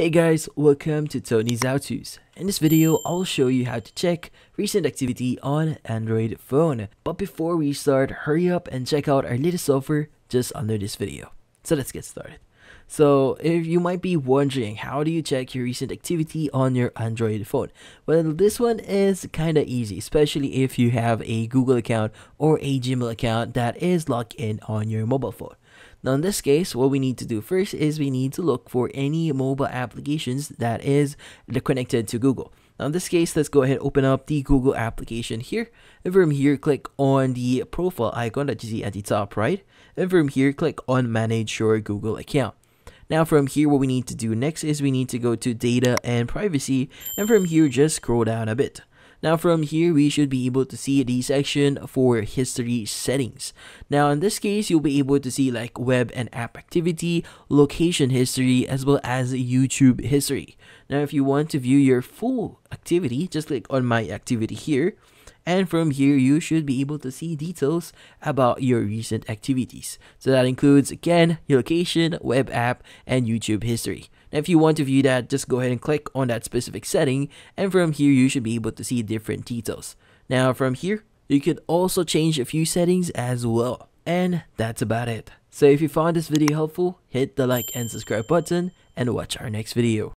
Hey guys, welcome to Tony's How To's. In this video, I'll show you how to check recent activity on Android phone. But before we start, hurry up and check out our latest software just under this video. So let's get started. So if you might be wondering how do you check your recent activity on your Android phone? Well, this one is kind of easy, especially if you have a Google account or a Gmail account that is logged in on your mobile phone. Now in this case, what we need to do first is we need to look for any mobile applications that is connected to Google. Now in this case, let's go ahead and open up the Google application here. And from here, click on the profile icon that you see at the top right. And from here, click on manage your Google account. Now from here, what we need to do next is we need to go to data and privacy. And from here, just scroll down a bit. Now from here, we should be able to see the section for history settings. Now in this case, you'll be able to see like web and app activity, location history, as well as YouTube history. Now if you want to view your full activity, just click on my activity here and from here you should be able to see details about your recent activities. So that includes again your location, web app, and YouTube history. Now if you want to view that, just go ahead and click on that specific setting and from here you should be able to see different details. Now from here, you can also change a few settings as well. And that's about it. So if you found this video helpful, hit the like and subscribe button and watch our next video.